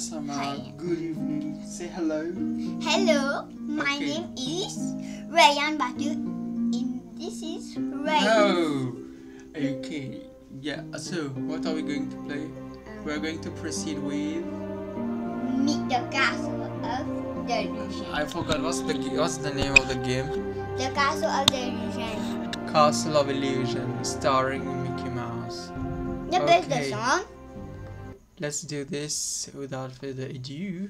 Hello, minasama. Uh, Hi. Good evening. Say hello. Hello, my Okay. name is Rayan Batu. And this is Ray. Oh. Okay. Yeah. So, what are we going to play? We're going to proceed with. Meet the castle of Illusion. I forgot what's the what's the name of the game? The castle of delusion. Castle of Illusion, starring Mickey Mouse. The best the Okay. song. Let's do this without further ado.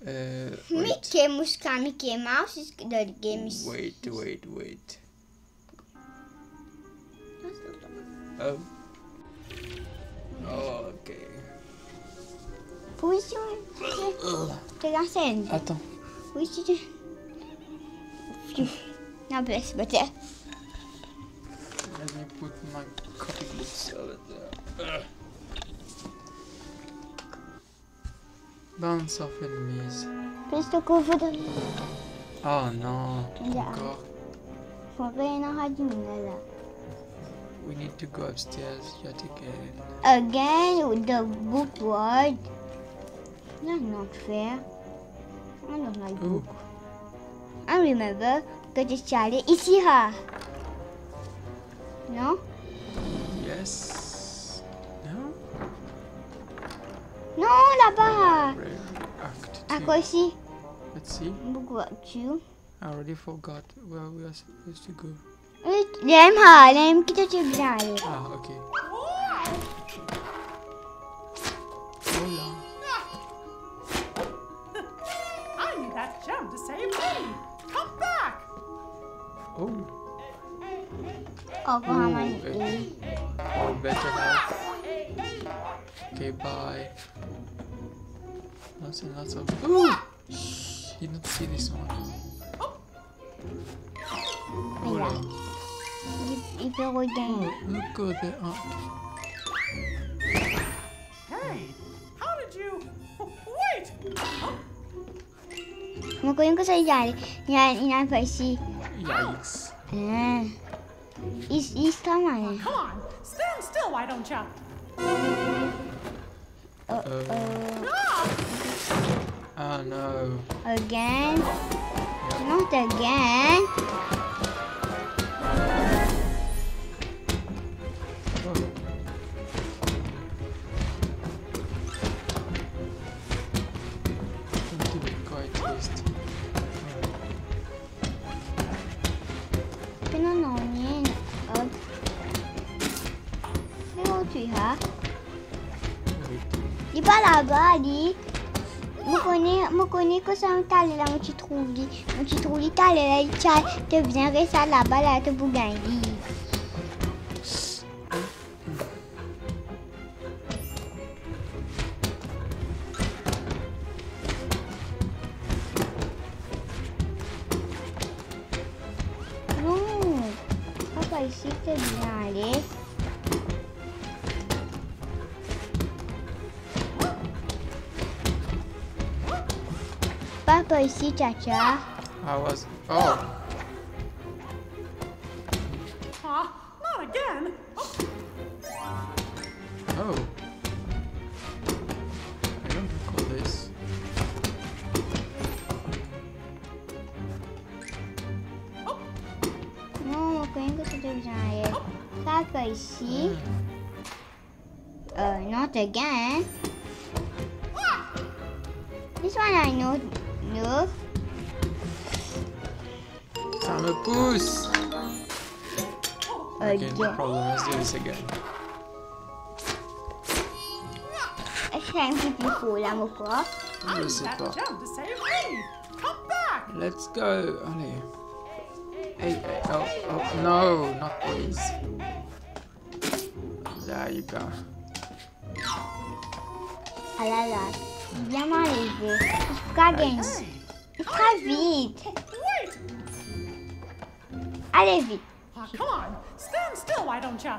Uh, wait, Mickey Muska Mickey Mouse is the game is. wait, wait, wait. Oh. Oh, okay. Position. Tengah sen. Attends. Position. Phew. Now best better. Let me put my copy over there. Bounce off enemies. Please to go for the. Oh no. Yeah. Encore. For Rena Hajimala. We need to go upstairs yet again. Again with the book word. That's not fair. I don't like Ooh. book. I remember the child is here. No? No, là-bas. Rare À quoi ici? Let's see. Book word. I already forgot where we are supposed to go. Lem ha, lem kita cakap dia. Ah, okay. Hola. I need that gem to save me. Come back. Oh. Oh, kau hama Ooh, ni. Oh, better now. Okay, bye. Lots and lots of. Ooh! Did not see this one. Hola. Il peut regarder. Oh, look good there. Oh, Hey, how did you? Wait. Mo ko yung kasi dyan. Yan, yan pa si. yikes. Ah. Is, is tama na. Come on, stand still, why don't you? Oh, Uh. oh. No. Again. Not again. Connais, mo connais que ça me tale là, mo ci trouvi. Mo ci trouvi tale là, il c'ha, te viens rester là-bas là, te bugandi. Non, Papa ici, Chacha. I was. Oh. Huh? Not again. Oh. oh. I don't recall this. Oh. Non, on connaît que c'était bien aller. Papa ici. Uh, not again. Ah. This one I know. No. Ça me pousse! Okay, no problem. Let's do this again. Est-ce qu'il y a un petit fou là, mon corps? I Je need sais that pas. to save me. Come back. Let's go. Allez. Hey, hey, oh, oh, no, not these. There you go. Ah là là. Bien m'arriver. Caguem. Très vite. Wait. Allez vite. Ah, come on, stand still, why don't you?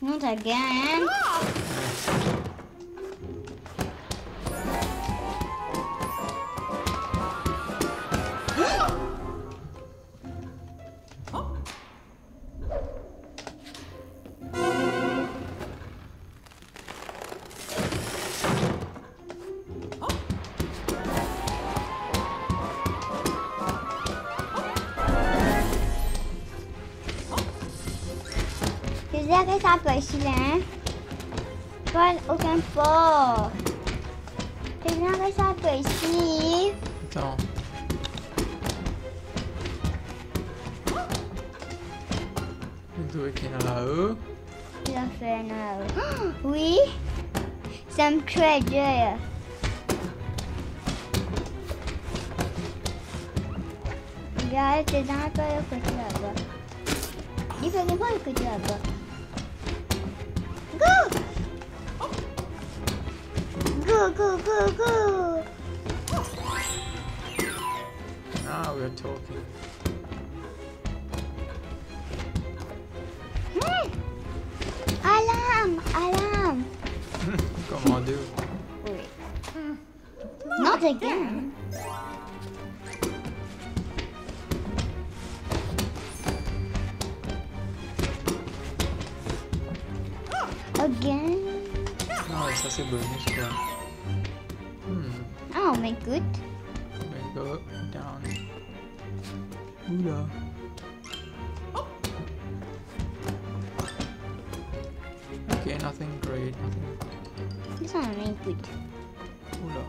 Not again. Faisais que ça peut ici, là, hein? Pas aucun fort. C'est bien que ça peut ici. Attends. Le dos qui est là-haut. Il a fait un arrow. Oui. Some treasure. Regarde, t'es dans le côté là-bas. Il fait pas le côté là-bas. Go, go, go, go! Now we're talking. Hmm. Alarme! Alarme! Comment dire Oui. Not again. Again? Ah, ça c'est bonus quoi. Oh my good. We go down. Oula. Okay, nothing great. Nothing. This one ain't good. Oula.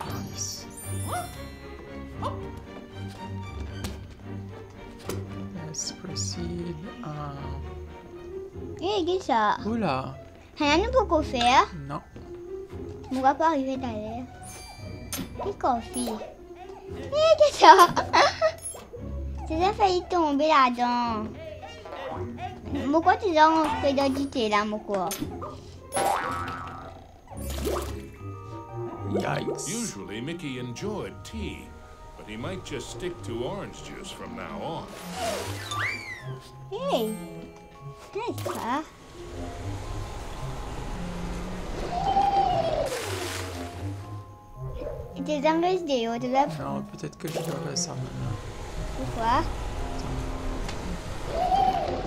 Nice. Let's proceed. Ah. Hé, regarde ça. Oula. Rien ne peut qu'on faire. Non. On va pas arriver d'ailleurs. Qu'est-ce qu'on fait? Hé, regarde ça. Tu as failli tomber là-dedans. Pourquoi tu as fait d'identité là, pourquoi? Yikes. Usually, Mickey enjoyed tea, but he might just stick to orange juice from now on. Hey, nice car. T'es dans le vidéo, tu l'as Non, peut-être que je devrais ça maintenant. pourquoi?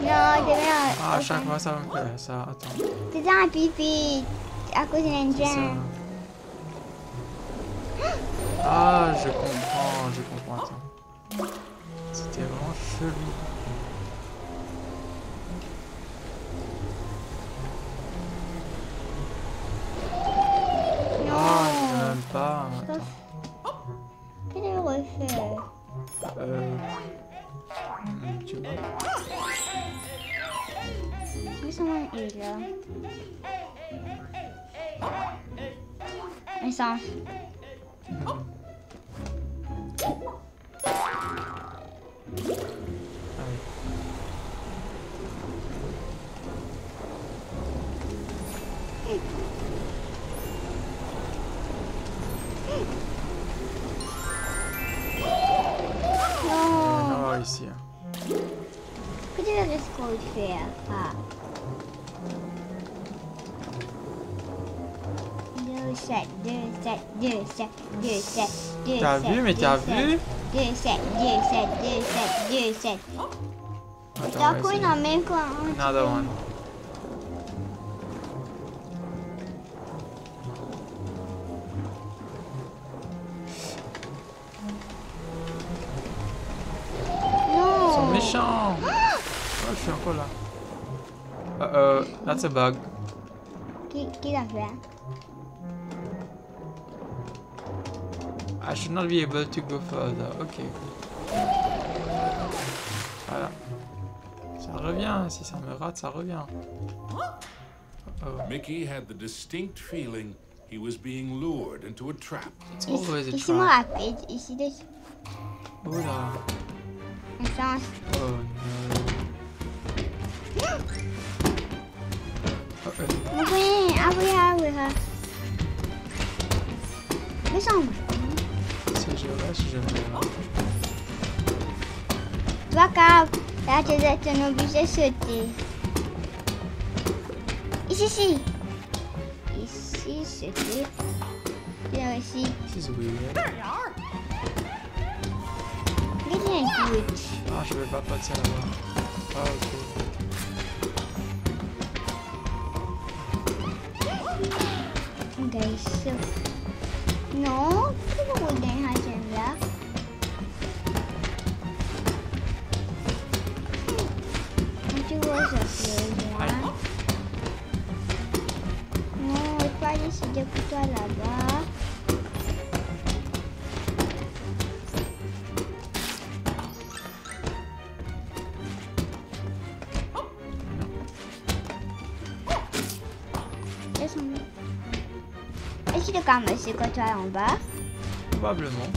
Non, t'es bien. Ah, à chaque fois ça va me faire ça. Attends. T'es dans un pipi à cause d'un gemme. Ah, je comprends, je comprends. Attends. Deux, sept. Attends, T'as va quoi essayer. dans même quoi? Another one. Oh, je suis encore là. Uh oh, that's a bug. Qui, qui l'a fait? I should not be able to go further. Ok. Voilà. Ça revient, si ça me rate, ça revient. Uh-oh. Mickey had the distinct feeling he was being lured into a trap. It's always a Ici, moi, trap. rapide. Ici, de Oula. essence. Oh no. Reste, je meurs. toi, Cap, là, tu es tu es obligé de sauter. Ici, ici. Ici, sauter. Là, ici. This is weird. There you are. Regarde, il y a un glitch. Ah, je vais pas passer là-bas. Ah, ok. So. Non, tu peux rouler un de tu es en bas. Probablement.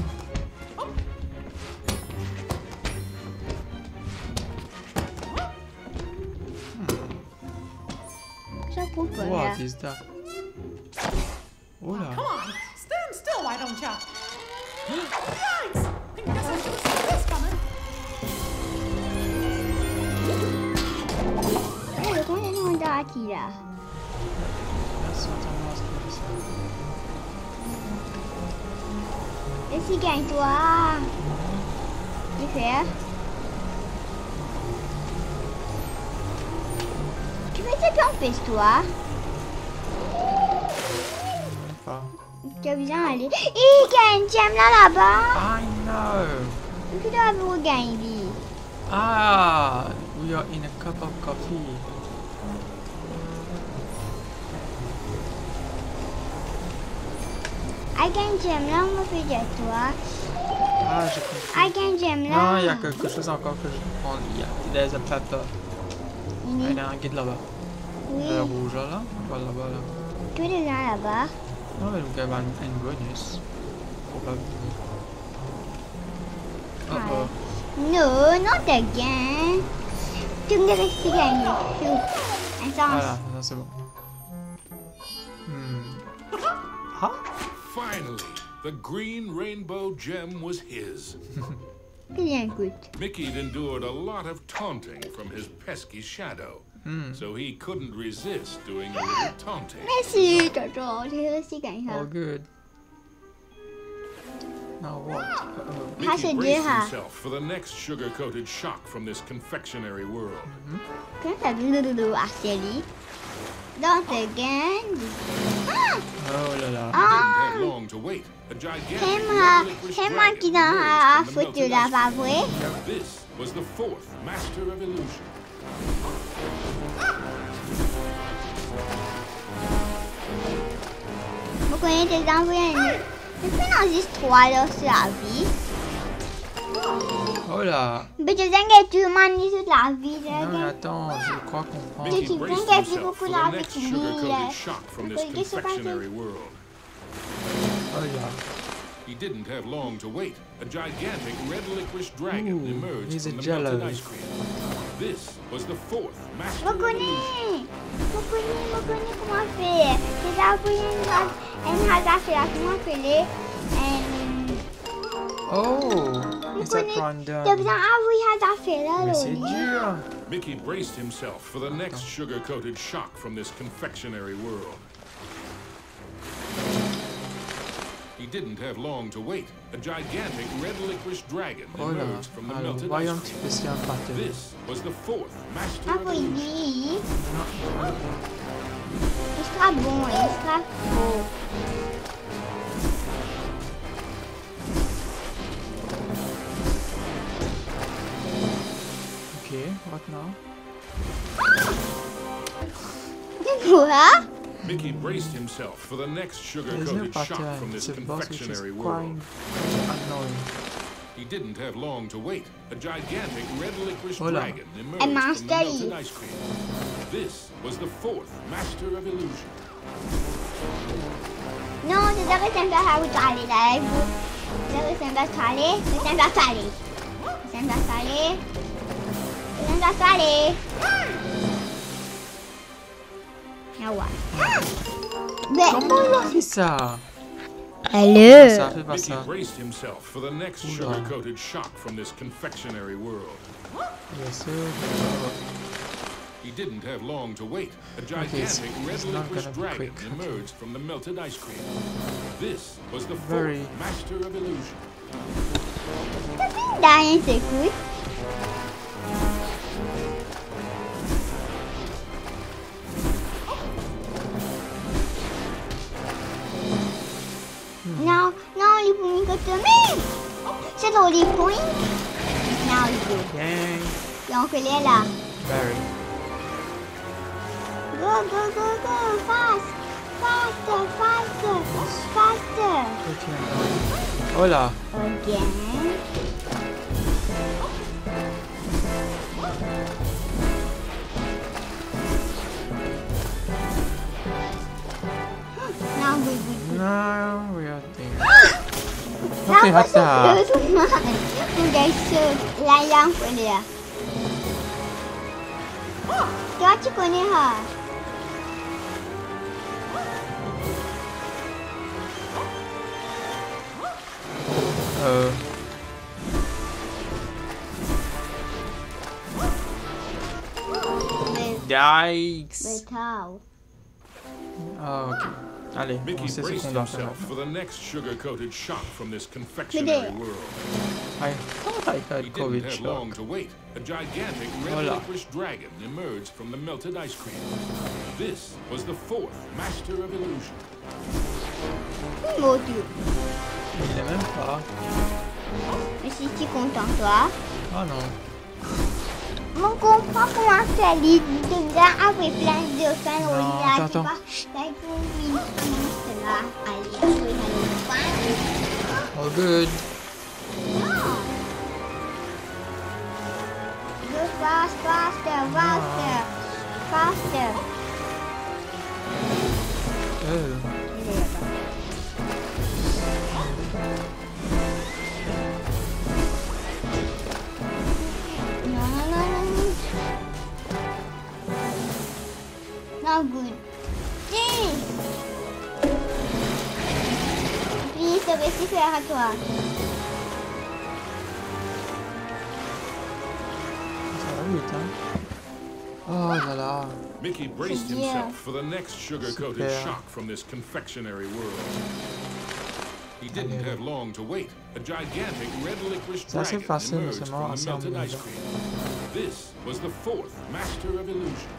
What is that? Oh là. Come on, stand still, why don't ya? Yikes! I guess I should have seen this coming. Oh, le là Vas-y, gagne-toi. Tu fais Tu fais ça en plus, toi Même pas. Tu as besoin d'aller. Il gagne, j'aime là là-bas. I know. Tu dois avoir gagné. Ah, we are in a cup of coffee. I gagne, j'aime là, on me fait de toi. Ah, j'ai compris. I gagne, j'aime là. Non, il y a quelque chose encore que je prends. Il y a, there's a pepper. Il y a un guide là-bas. Oui, Le rouge là. Voilà, là-bas là. tu es là là-bas. Non, mais donc il y a un, bonus. Probablement. Oh oh. Non, non, t'as gagné. Tu me gagner. Tout. Attends. Voilà, c'est bon. Hmm. Ah, Finally, the green rainbow gem was his. Bien, écoute. Mickey'd endured a lot of taunting from his pesky shadow, hmm. so he couldn't resist doing a little taunting. Merci, Toto. Tu as aussi gagné ça. all good. Now what? Uh, Uh-oh. How Mickey braced himself for the next sugar-coated shock from this confectionery world. Mm-hmm. Comment ça doudou Arceli? Dans ce game. Ah! Oh là là. He didn't Ah! have long to wait. A gigantic C'est moi, red licorice c'est moi dragon qui donne emerged à from the foutre melted là, ice pas vrai? cream. This was the fourth Master of Illusion. Vous connaissez tes envoyés. Je fais dans juste trois là sur la vie. Oh là. Mais je sais que tu m'as dit toute la vie. Non mais là. attends, je crois comprendre. Mickey, Mickey tu braced think I himself people for could the have next it sugar-coated real, shock from this because this is about confectionery world. Oh là. He didn't have long to wait. A gigantic red licorice dragon Ooh, emerged he's a from the jello. melted ice cream. This was the fourth Master Vous of Illusion. connaissez. Vous connaissez, vous connaissez comment faire. C'est ça, vous connaissez. Et has fait la comment faire là, Mais c'est Loli. dur. Mickey braced himself for the next sugar-coated shock from this confectionery world. He didn't have long to wait. A gigantic red licorice dragon Oh là. emerged from the Alors, melted voyons un ice petit cream. peu si un pattern. This was the fourth Master Ah of oui, Illusion. oui. Non, Il sera bon, il sera beau. Ok, what now? C'est quoi? Mickey braced himself for the next sugar-coated shock pattern. from this a boss which is confectionery world. annoying. He didn't have long to wait. A gigantic red licorice Hola. dragon A emerged from the master melted Yi. ice cream. This was the fourth Master of Illusion. Non, c'est ça que c'est un peu à vous parler là. C'est ça que parler. Now what? Comment il a fait ça allez. Ça fait pas ça. braced himself for the next sugar-coated shock from this confectionery world. Yes, sir. He didn't have long to wait. A it's- gigantic red it's not licorice dragon emerged from the melted ice cream. This was the fourth Very- Master of Illusion. Derrière, c'est points que tu mets. C'est dans les points. Non. Dang. Donc, elle est là. Very. Go, go, go, go, fast. Faster, faster, faster. Pretty annoying. Oh là. Again. Now we will Non. putih hati. Apa tu layang pun dia. Dia cukup ni ha. Uh. Yikes! Oh, ah, okay. Ok. Allez, on Mickey sait ce braced qu'on doit faire himself for maintenant. the next sugar-coated shock from this confectionery Gede. world. Aïe, comment t'as He eu didn't Covid have shock? long to wait. A gigantic red Voilà. licorice dragon emerged from the melted ice cream. This was the fourth Master of Illusion. Mon Dieu Il est même pas. Mais si tu es content toi Oh non. On comprend comment ça lit dedans avec plein de fins au Non, là, attends, tu attends. vois. All good. Go fast, faster, faster, faster. Oh. Not good. À toi. Ça va vite, hein. Oh là là. Mickey braced himself for the next sugar-coated shock from this confectionery world. He didn't have long to wait. A gigantic red licorice dragon emerged from the melted ice cream. This was the fourth Master of Illusion.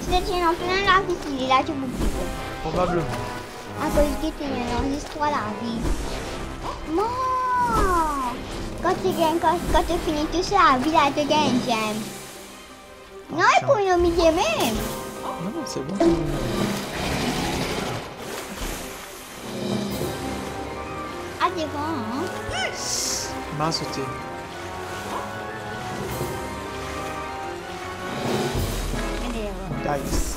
C'était en plein la vie, il est là. Probablement. À cause que tu vie. Non Quand tu gagnes, quand, quand tu finis tout ça, la vie, là, tu gagnes, j'aime. Non, il faut une milieu même. Non, non, c'est bon. c'est bon. Ah, c'est bon, hein M'a sauté. Allez, Dice.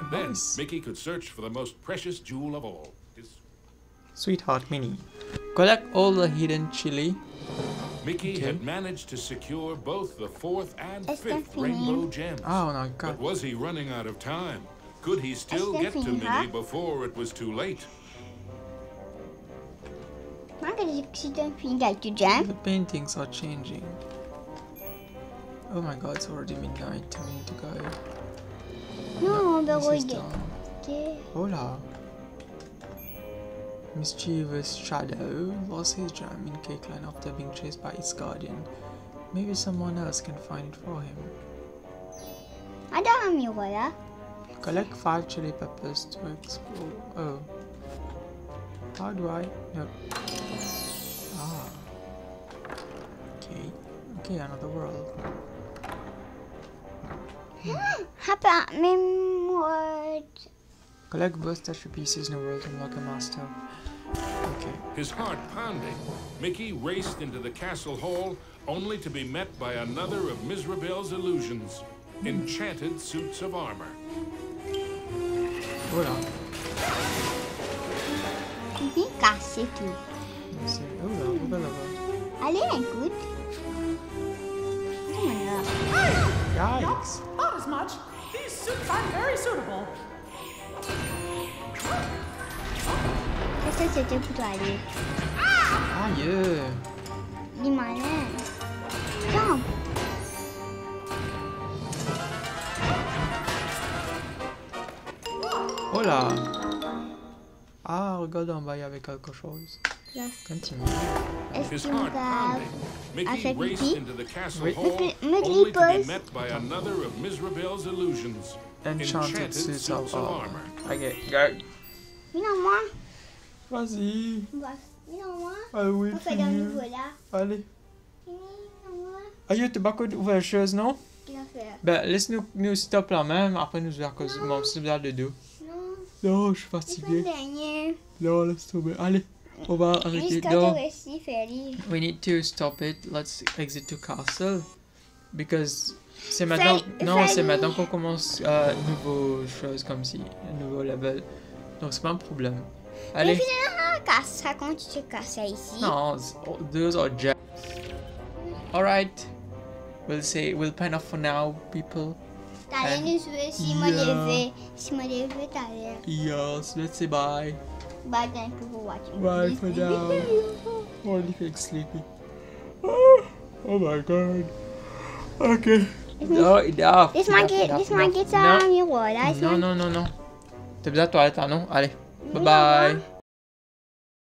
And then Nice. Mickey could search for the most precious jewel of all. His... Sweetheart Minnie. Collect all the hidden chili. Mickey Okay. had managed to secure both the fourth and Est-ce fifth fini? rainbow gems. Ah, on a But was he running out of time? Could he still Est-ce get que to fini, Minnie huh? before it was too late? Moi, que j'ai si tu fini avec du jam. The paintings are changing. Oh my god, it's already midnight. We need to go. Va This is done. Hola. Mischievous Shadow lost his gem in Cake Line after being chased by its guardian. Maybe someone else can find it for him. I don't un miroir là. Collect five chili peppers to explore. Oh. How do I? No. Ah. Okay. Okay, another world. Hapa mémoire. Collect both statue pieces in the world to unlock a master. Okay. His heart pounding, Mickey raced into the castle hall only to be met by another of Mizrabel's illusions. Enchanted suits of armor. Voilà. Oh oh. Oh my god. Yikes! much, these suits aren't very suitable. 그래서 제제 부도 Oh là Ah, regarde on va y avait quelque chose. Là. Continue. Est-ce His qu'on heart va... pounding, Mickey fait raced pipi. into the castle Oui. hall, Mickey- Mickey only to be pose. met by another of Mizrabel's illusions. Enchanted suits of armor. armor. Ok, go. Mais non, moi. Vas-y. On va... Mais non, moi. Ah oui, On fait dans le niveau là. Allez. Mais non, moi. Ah, tu pas de ouvrir chose, non Qu'est-ce qu'on fait Ben, laisse-nous nous stop là même, après nous voir cause mon petit bizarre de dos. Non, Non, je suis c'est pas le fatigué. dernier. Non, laisse tomber. Allez, on va arrêter. Jusqu'à Non. te récit, Feli. We need to stop it. Let's exit to castle. Because c'est maintenant. Non, c'est maintenant qu'on commence euh, nouveau chose comme si. Un nouveau level. Donc c'est pas un problème. Allez. finalement, casse, raconte, tu te casses ici. Non, those are gems. Alright. We'll say, we'll pen off for now, people. T'allais nous jouer si moi Yeah. levé. Si moi levé, t'allais. Yes, let's say bye. Bye, thank you for watching. Bye for now. Holy feeling sleepy. Oh, oh my god. Okay. No, enough. This my enough, get, enough, this my enough. guitar No. miroir là. Non, non, non, non. T'as besoin de toilette, là, non? Allez. Bye bye. maman.